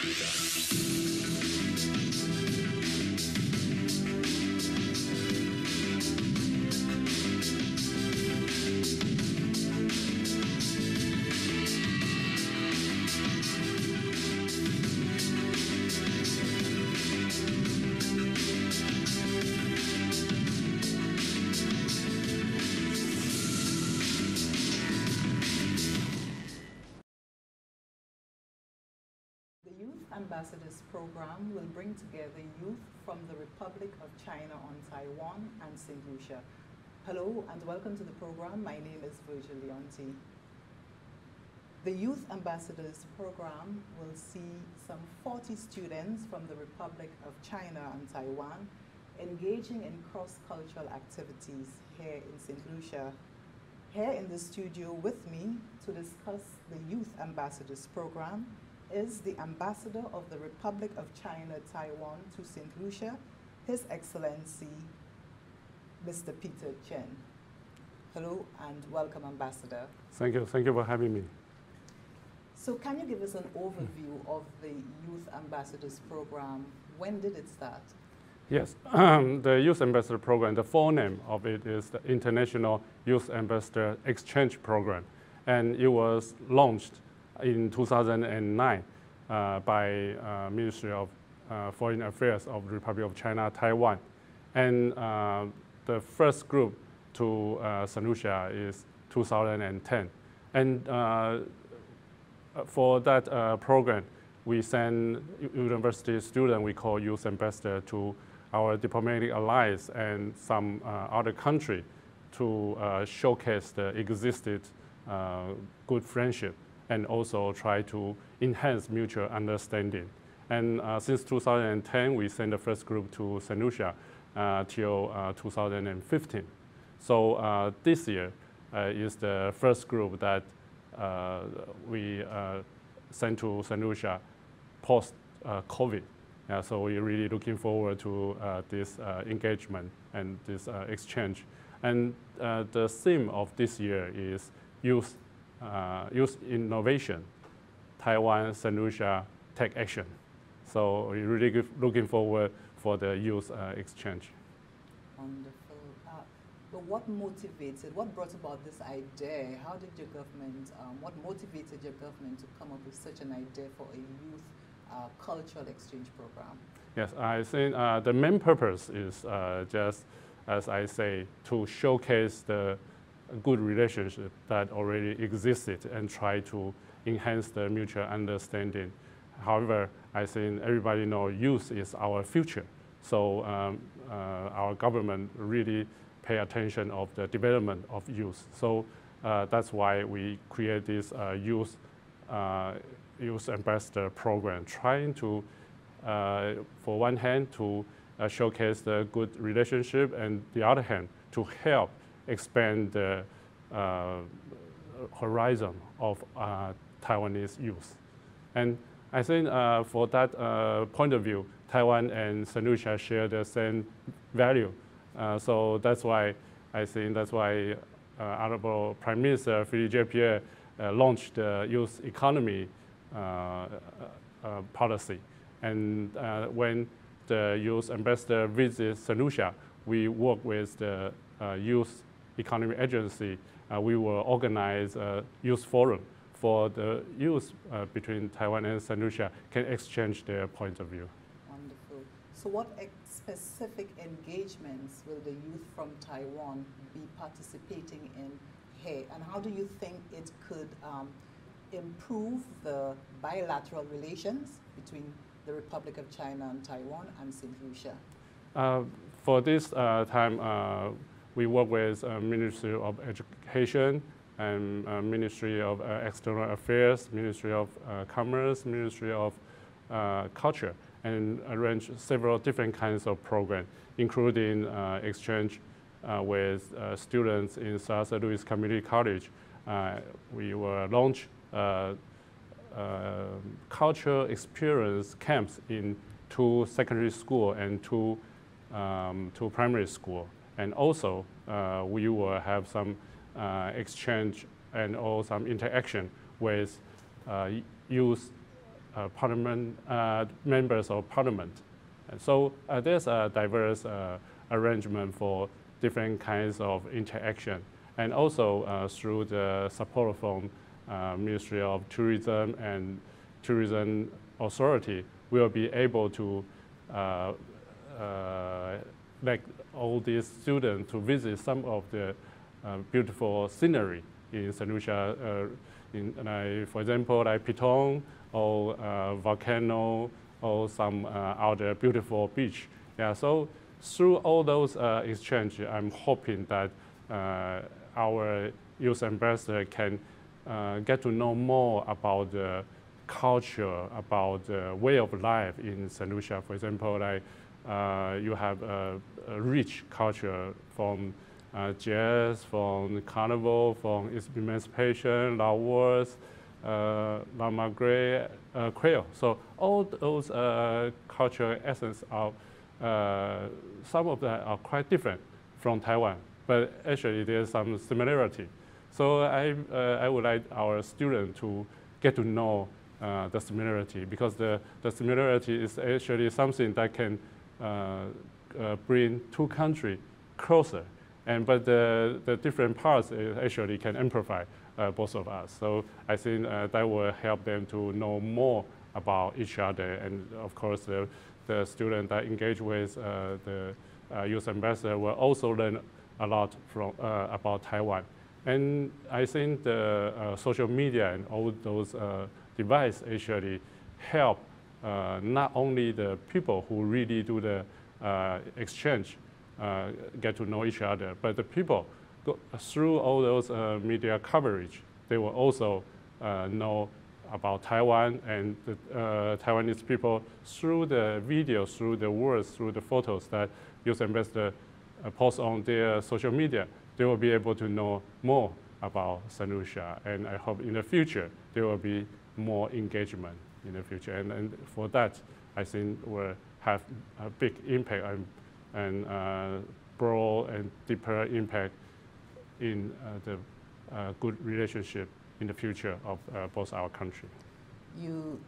Peter. Ambassadors program will bring together youth from the Republic of China on Taiwan and St. Lucia. Hello and welcome to the program. My name is Virgil Leonti. The Youth Ambassadors program will see some 40 students from the Republic of China and Taiwan engaging in cross-cultural activities here in St. Lucia. Here in the studio with me to discuss the Youth Ambassadors program is the ambassador of the Republic of China, Taiwan to St. Lucia, His Excellency, Mr. Peter Chen. Hello and welcome, Ambassador. Thank you. Thank you for having me. So can you give us an overview of the Youth Ambassadors Program? When did it start? Yes, um, the Youth Ambassador Program, the full name of it is the International Youth Ambassador Exchange Program. And it was launched in 2009 uh, by uh, Ministry of uh, Foreign Affairs of the Republic of China, Taiwan. And the first group to St. Lucia is 2010. And for that program, we send university students we call youth ambassador to our diplomatic allies and some uh, other country to uh, showcase the existed uh, good friendship and also try to enhance mutual understanding. And uh, since 2010, we sent the first group to St. Lucia uh, till uh, 2015. So uh, this year uh, is the first group that uh, we sent to St. Lucia post-COVID. Yeah, so we're really looking forward to this engagement and this exchange. And the theme of this year is youth uh, youth innovation, Taiwan, St. Lucia, Tech Action. So we're really looking forward for the youth uh, exchange. Wonderful. Uh, but what motivated, what brought about this idea? How did your government, um, what motivated your government to come up with such an idea for a youth uh, cultural exchange program? Yes, I think uh, the main purpose is uh, just, as I say, to showcase the good relationship that already existed and try to enhance the mutual understanding. However, I think everybody knows youth is our future. So um, uh, our government really pay attention of the development of youth. So uh, that's why we create this uh, youth uh, youth ambassador program, trying to, uh, for one hand, to uh, showcase the good relationship, and the other hand, to help expand the uh, horizon of uh, Taiwanese youth. And I think uh, for that uh, point of view, Taiwan and St. Lucia share the same value. Uh, so that's why I think that's why uh, Honorable Prime Minister Philip J. Pierre launched the youth economy policy. And when the youth ambassador visits St. Lucia, we work with the youth economy agency, uh, we will organize a youth forum for the youth uh, between Taiwan and St. Lucia can exchange their point of view. Wonderful. So what specific engagements will the youth from Taiwan be participating in here? And how do you think it could um, improve the bilateral relations between the Republic of China and Taiwan and St. Lucia? Uh, for this uh, time, uh, we work with uh, Ministry of Education and uh, Ministry of uh, External Affairs, Ministry of uh, Commerce, Ministry of uh, Culture, and arrange several different kinds of programs, including uh, exchange with students in South Louis Community College. we will launch cultural experience camps in two secondary school and two, um, two primary school. And also, uh, we will have some uh, exchange and or some interaction with uh, youth uh, parliament uh, members of parliament. And so uh, there's a diverse arrangement for different kinds of interaction, and also through the support from Ministry of Tourism and Tourism Authority, we'll be able to like all these students to visit some of the uh, beautiful scenery in St. Lucia. Uh, in, for example, like Piton or uh, volcano or some other beautiful beach. Yeah, so through all those exchange, I'm hoping that our youth ambassador can get to know more about the culture, about the way of life in St. Lucia. For example, like uh, you have a, a, rich culture from uh, jazz, from carnival, from emancipation, La Rose, uh, La Magre, uh, Creole. So all those uh, cultural essence are, uh, some of them are quite different from Taiwan, but actually there's some similarity. So I, uh, I would like our students to get to know uh, the similarity because the, the similarity is actually something that can uh, uh, bring two countries closer. And but the, the different parts actually can amplify uh, both of us. So I think that will help them to know more about each other. And of course, the, the student that engage with the youth ambassador will also learn a lot from about Taiwan. And I think the uh, social media and all those uh, devices actually help uh, not only the people who really do the uh, exchange uh, get to know each other, but the people go through all those media coverage, they will also know about Taiwan and the uh, Taiwanese people through the videos, through the words, through the photos that youth ambassador uh, post on their social media, they will be able to know more about St. Lucia. And I hope in the future there will be more engagement in the future. And, and for that, I think will have a big impact and, and uh, broad and deeper impact in uh, the uh, good relationship in the future of uh, both our country. You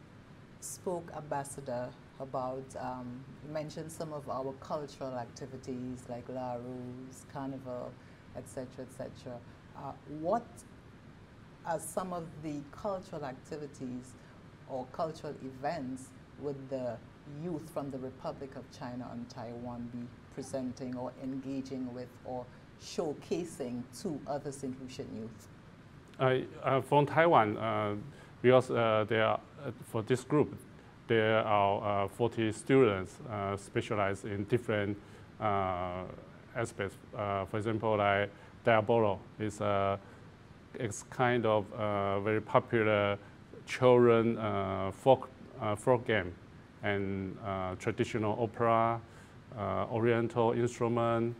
spoke, Ambassador, about, um, you mentioned some of our cultural activities like La Rose, Carnival, etc., etc. Uh, what are some of the cultural activities or cultural events would the youth from the Republic of China and Taiwan be presenting or engaging with or showcasing to other St. Lucian youth? Uh, uh, from Taiwan, uh, because uh, there are, uh, for this group, there are uh, 40 students specialized in different aspects. for example, like Diabolo is a it's kind of very popular children uh, folk, uh, folk game and uh, traditional opera, oriental instrument,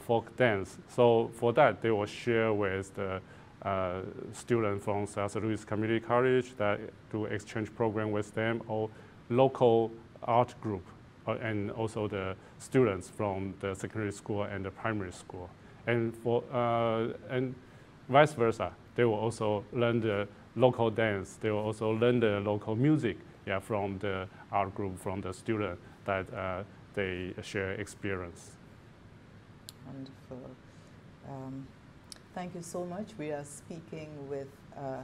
folk dance. So for that, they will share with the uh, students from South Louis Community College that do exchange program with them or local art group uh, and also the students from the secondary school and the primary school. And, for, uh, and vice versa, they will also learn the local dance. They will also learn the local music yeah, from the art group, from the student that uh, they share experience. Wonderful. Um, thank you so much. We are speaking with uh,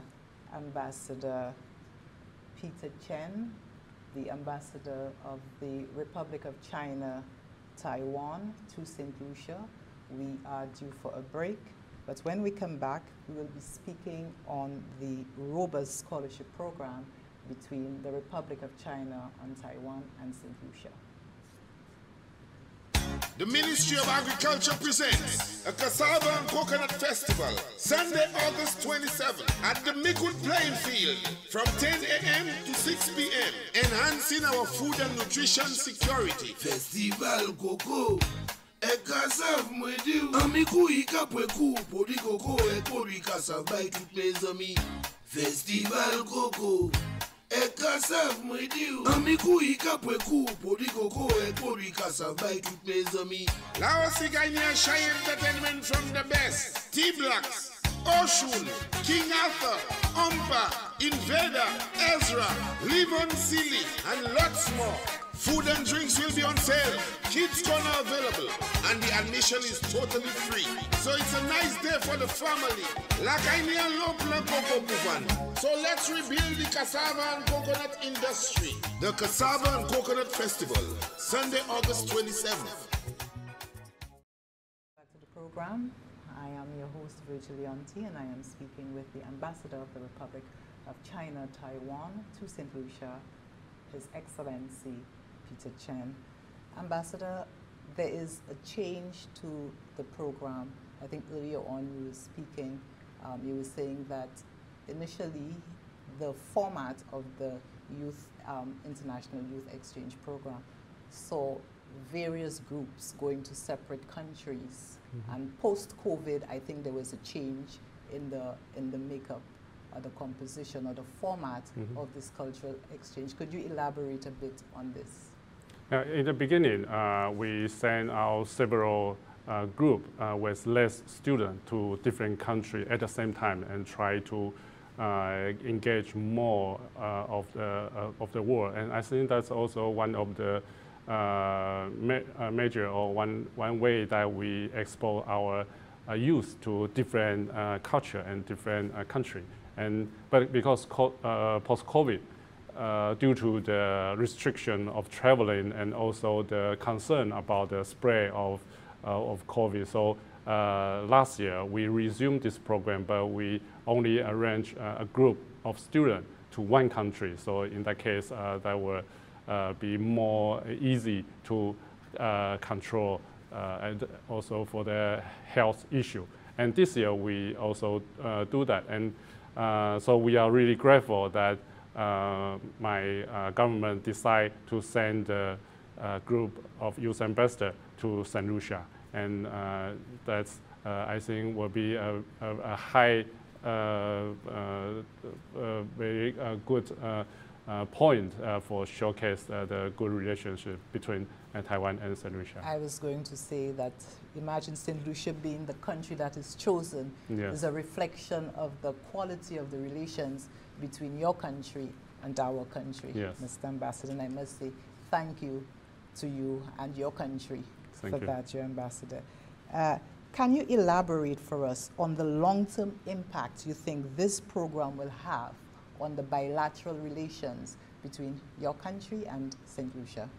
Ambassador Peter Chen, the ambassador of the Republic of China, Taiwan to St. Lucia. We are due for a break. But when we come back, we will be speaking on the robust scholarship program between the Republic of China and Taiwan and St. Lucia. The Ministry of Agriculture presents a cassava and coconut festival Sunday, August 27th at the Mickwood Playing Field from 10 a.m. to 6 p.m. Enhancing our food and nutrition security. Festival Coco. Ekasav mwedi Amiku ikapweku Podi koko ekori kasav By tout mes amis Festival Coco Ekasav mwedi Amiku ikapweku Podi koko ekori kasav By tout mes amis Laos Ghanaian Shy Entertainment from the best T-Blocks Oshun King Arthur Umpa Invader, Ezra, Levon Sealy, and lots more. Food and drinks will be on sale. Kids corner available. And the admission is totally free. So it's a nice day for the family. Buvan. So let's rebuild the cassava and coconut industry. The Cassava and Coconut Festival, Sunday, August 27th. Back to the program. I am your host, Virgil Leonti, and I am speaking with the Ambassador of the Republic of China, Taiwan, to St. Lucia, His Excellency Peter Chen. Ambassador, there is a change to the program. I think earlier on you were speaking, um, you were saying that initially the format of the Youth um, International Youth Exchange Program saw various groups going to separate countries. Mhm. And post-COVID, I think there was a change in the in the makeup, or the composition, or the format Mhm. of this cultural exchange. Could you elaborate a bit on this? Uh, in the beginning, uh, we sent out several uh, group uh, with less students to different countries at the same time and try to uh, engage more uh, of the uh, of the world. And I think that's also one of the ma- major or one one way that we expose our youth to different culture and different country. And but because post COVID uh, due to the restriction of traveling and also the concern about the spread of, uh, of COVID. So uh, last year we resumed this program, but we only arranged a group of students to one country. So in that case, uh, that will uh, be more easy to uh, control and also for the health issue. And this year we also do that. And so we are really grateful that my uh, government decide to send a, a group of youth ambassador to St. Lucia. And uh, that's, uh, I think, will be a, a, a high, uh, uh, uh, very uh, good uh, uh, point uh, for showcase uh, the good relationship between uh, Taiwan and St. Lucia. I was going to say that imagine St. Lucia being the country that is chosen Yes. is a reflection of the quality of the relations between your country and our country. Yes. Mr. Ambassador, and I must say thank you to you and your country Thank for you. that, your ambassador. Uh, can you elaborate for us on the long-term impact you think this program will have on the bilateral relations between your country and St. Lucia?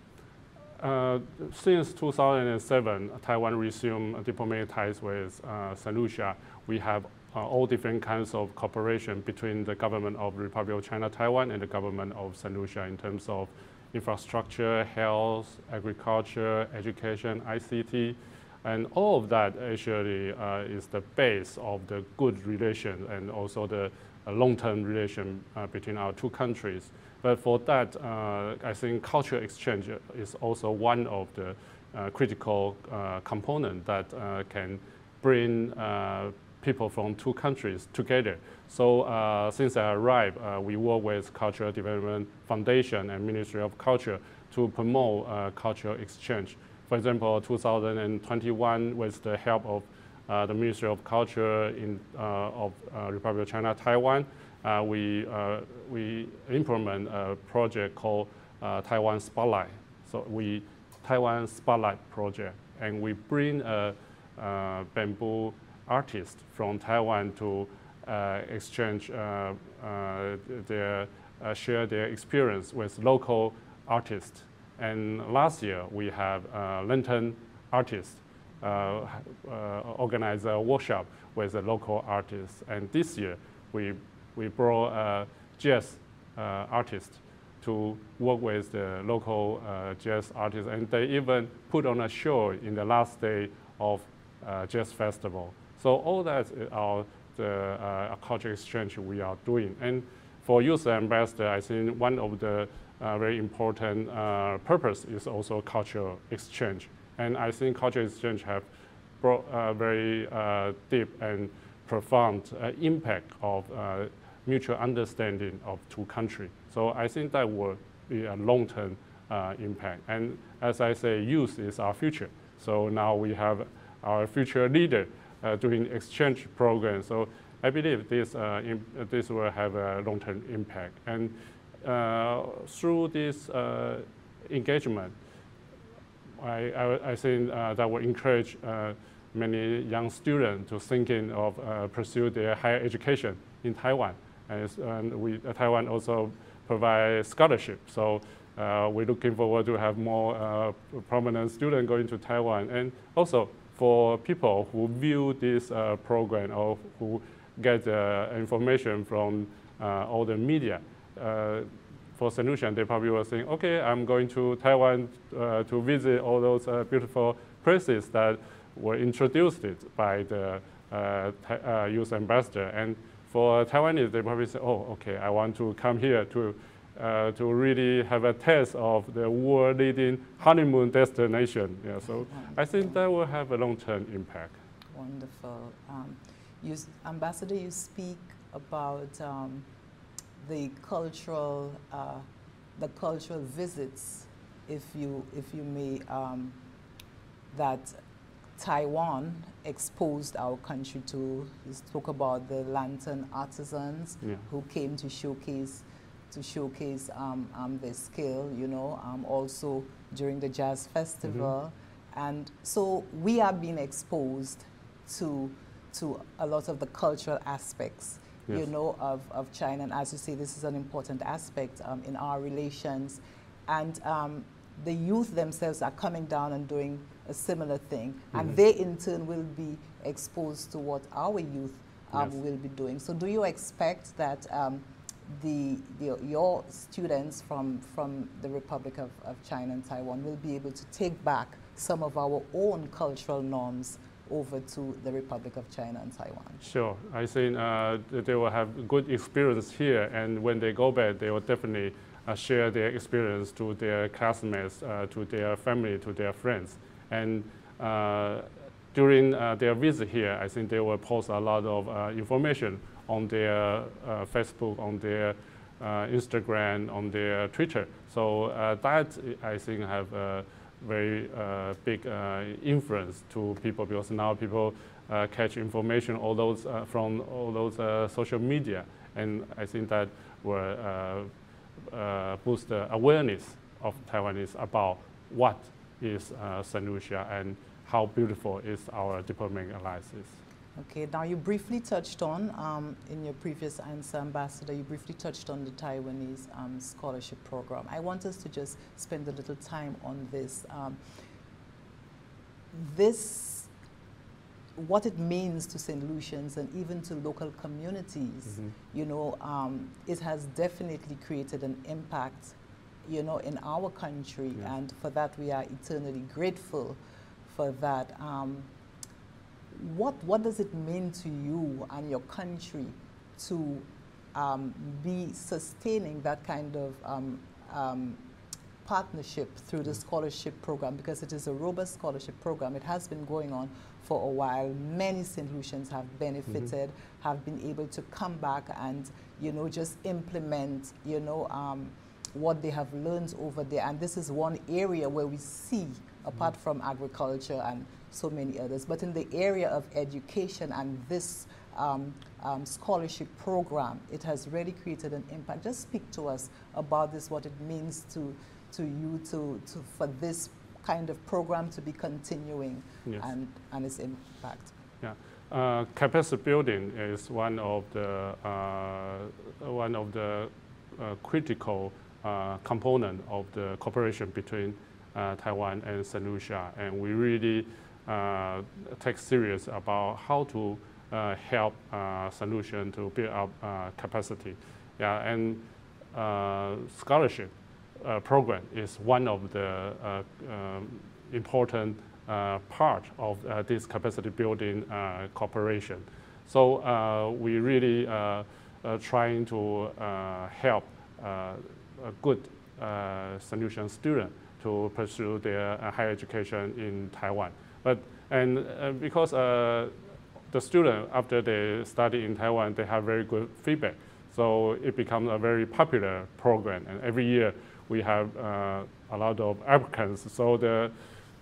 Uh, since 2007, Taiwan resumed diplomatic ties with uh, St. Lucia. We have uh, all different kinds of cooperation between the government of the Republic of China Taiwan and the government of St. Lucia in terms of infrastructure, health, agriculture, education, ICT. And all of that actually uh, is the base of the good relation and also the uh, long-term relation uh, between our two countries. But for that, uh, I think cultural exchange is also one of the uh, critical uh, component that uh, can bring people from two countries together. So uh, since I arrived, uh, we work with Cultural Development Foundation and Ministry of Culture to promote uh, cultural exchange. For example, 2021, with the help of the Ministry of Culture in, of Republic of China, Taiwan, uh, we, uh, we implement a project called uh, Taiwan Spotlight. So we, Taiwan Spotlight project, and we bring a, uh bamboo artist from Taiwan to uh, exchange uh, uh, their, share their experience with local artists. And last year we have lantern artists uh, uh, organize a workshop with a local artist. And this year we, we brought a jazz uh, artist to work with the local uh, jazz artists. And they even put on a show in the last day of uh, jazz festival. So all that are the cultural exchange we are doing. And for youth ambassador, I think one of the very important purpose is also cultural exchange. And I think cultural exchange have brought a very deep and profound impact of mutual understanding of two countries. So I think that will be a long-term uh, impact. And as I say, youth is our future. So now we have our future leader uh, doing exchange programs. So I believe this, uh, this will have a long-term impact. And uh, through this uh, engagement, I, I, I think uh, that will encourage many young students to thinking of pursue their higher education in Taiwan. And, we, Taiwan also provide scholarship. So we're looking forward to have more prominent students going to Taiwan. And also for people who view this program or who get information from all the media, for St. Lucian, they probably will think, okay, I'm going to Taiwan uh, to visit all those uh, beautiful places that were introduced by the uh, uh youth ambassador. And for Taiwanese, they probably say, oh, okay, I want to come here to, uh, to really have a taste of the world-leading honeymoon destination. Yeah, so I think that will have a long-term impact. Wonderful. Um, you, ambassador, you speak about um, the cultural, uh, the cultural visits, if you, if you may, um, that Taiwan exposed our country to. He spoke about the lantern artisans yeah. who came to showcase to showcase um, um, their skill, you know, um, also during the jazz festival. Mm -hmm. And so we are being exposed to, to a lot of the cultural aspects yes. you know, of, of China. And as you say, this is an important aspect um, in our relations. And um, the youth themselves are coming down and doing a similar thing. Mm -hmm. And mm-hmm. they, in turn, will be exposed to what our youth um, yes. will be doing. So do you expect that um, the, the, your students from, from the Republic of, of China and Taiwan will be able to take back some of our own cultural norms over to the Republic of China and Taiwan? Sure. I think uh, they will have good experience here, and when they go back, they will definitely share their experience to their classmates, uh, to their family, to their friends. And uh, during uh, their visit here, I think they will post a lot of uh, information on their Facebook, on their Instagram, on their Twitter. So that, I think, have a very uh, big uh, influence to people because now people uh, catch information all those from all those social media, and I think that will boost the awareness of Taiwanese about what is uh, St. Lucia and how beautiful is our diplomatic alliances. Okay, now you briefly touched on, um, in your previous answer, Ambassador, you briefly touched on the Taiwanese um, scholarship program. I want us to just spend a little time on this. Um, this, what it means to St. Lucians and even to local communities, mm -hmm. you know, um, it has definitely created an impact, you know, in our country. Yeah. And for that, we are eternally grateful for that. Um, what, what does it mean to you and your country to um, be sustaining that kind of um, um, partnership through the scholarship program because it is a robust scholarship program. It has been going on for a while. Many St. Lucians have benefited, mm -hmm. have been able to come back and, you know, just implement, you know, um, what they have learned over there. And this is one area where we see, apart mm -hmm. from agriculture and so many others. But in the area of education and this um, um, scholarship program, it has really created an impact. Just speak to us about this, what it means to, to you to, to, for this kind of program to be continuing yes. and, and its impact. Yeah. Uh, capacity building is one of the, uh, one of the uh, critical uh, component of the cooperation between uh, Taiwan and St. Lucia. And we really uh, take serious about how to Uh, help uh, St. Lucian to build up uh, capacity. Yeah, and uh, scholarship program is one of the um, important part of this capacity building cooperation. So we really trying to help a good St. Lucian student to pursue their higher education in Taiwan. But and uh, because uh, the student after they study in Taiwan, they have very good feedback. So it becomes a very popular program, and every year we have uh, a lot of applicants. So the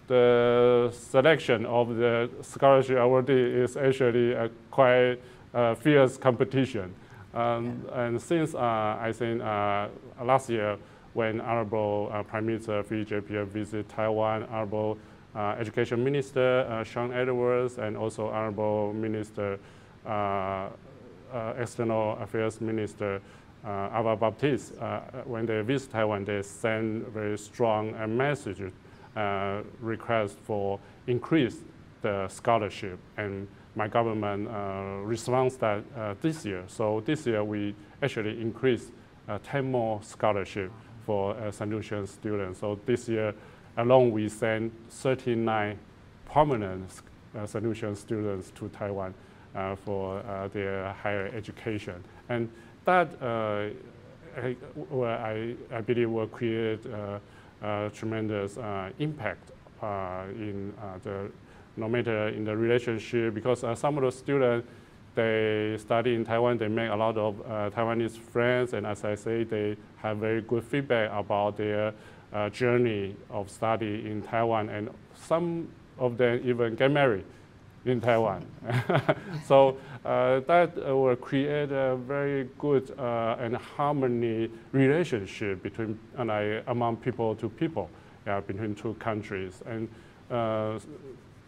the selection of the scholarship awardee is actually uh, quite uh, fierce competition. Um, yeah. And since uh, I think uh, last year, when Honorable uh, Prime Minister Philip J. visited Taiwan, Honorable Education Minister uh, Shawn Edwards and also Honorable Minister, uh, External Affairs Minister Alva Baptiste, when they visit Taiwan, they send very strong message request for increase the scholarship and my government uh, responds that uh, this year. So this year we actually increased uh, 10 more scholarship for uh, St. Lucia students. So this year alone we sent 39 permanent uh, St. Students to Taiwan uh, for uh, their higher education. And that, I, well, I, I, believe will create tremendous impact in the no matter in the relationship, because uh, some of the students, they study in Taiwan, they make a lot of uh, Taiwanese friends, and as I say, they have very good feedback about their uh, journey of study in Taiwan, and some of them even get married in Taiwan. so uh, that uh, will create a very good uh, and harmony relationship between uh, among people to people, yeah, between two countries. And uh,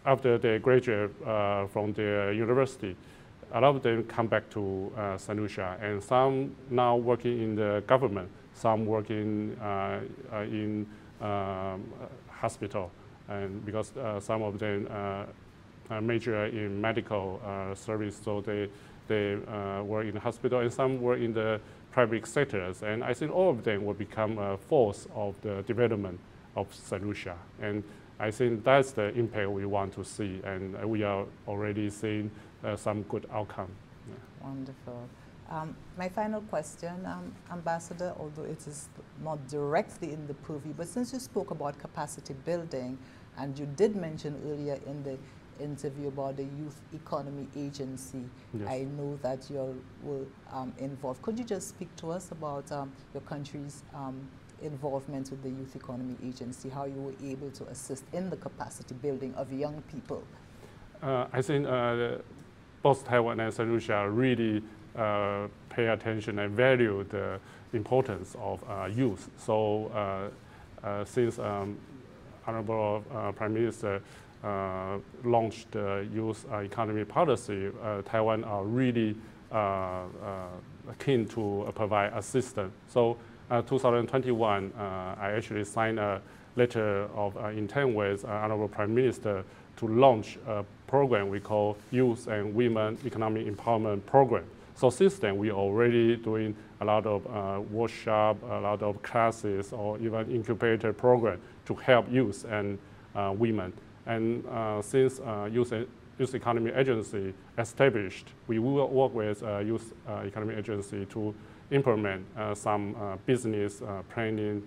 after they graduate uh, from their university, a lot of them come back to uh, St. Lucia, and some now working in the government, some working uh, uh in um, hospital, and because uh, some of them major in medical service, so they they work in hospital, and some work in the private sectors, and I think all of them will become a force of the development of St. Lucia. And I think that's the impact we want to see, and we are already seeing uh, some good outcome. Yeah. Wonderful. Um, my final question, um, Ambassador, although it is not directly in the purview, but since you spoke about capacity building, and you did mention earlier in the interview about the Youth Economy Agency, yes. I know that you will um, involved. Could you just speak to us about um, your country's um, involvement with the Youth Economy Agency, how you were able to assist in the capacity building of young people? Uh, I think uh, both Taiwan and St. Lucia really pay attention and value the importance of uh, youth. So uh, uh, since um, Honorable Prime Minister launched the youth economy policy, Taiwan are really keen to provide assistance. So uh, 2021, uh, I actually signed a letter of uh, intent with Honorable Prime Minister to launch a program we call Youth and Women Economic Empowerment Program. So since then, we already doing a lot of uh, workshop, a lot of classes, or even incubator program to help youth and uh, women. And uh, since Youth, Youth Economy Agency established, we will work with Youth Economy Agency to implement uh, some uh, business uh, planning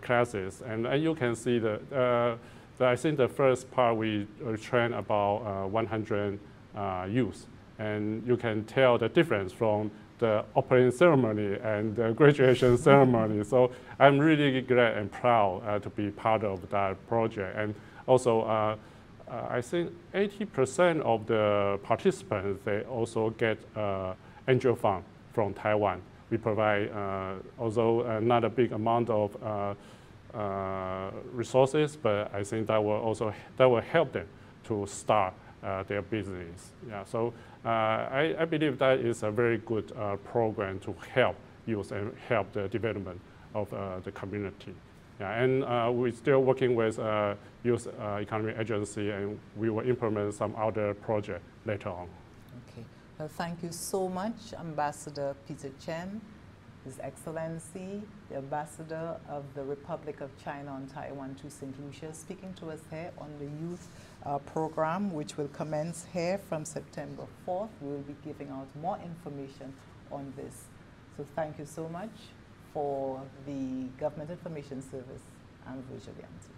classes. And you can see the, I think the first part we train about 100 youth. And you can tell the difference from the opening ceremony and the graduation ceremony. So I'm really glad and proud uh, to be part of that project. And also, uh, uh, I think 80% of the participants, they also get angel fund from Taiwan we provide, uh, although uh, not a big amount of uh, resources, but I think that will also that will help them to start their business. Yeah, so I, I believe that is a very good program to help youth and help the development of the community. Yeah, and uh, we're still working with uh, Youth uh, Economy Agency, and we will implement some other project later on. Okay. Well, thank you so much, Ambassador Peter Chen, His Excellency, the Ambassador of the Republic of China on Taiwan to St. Lucia, speaking to us here on the youth uh, program, which will commence here from September 4th. We will be giving out more information on this. So thank you so much for the Government Information Service. I'm Virgil Yanti.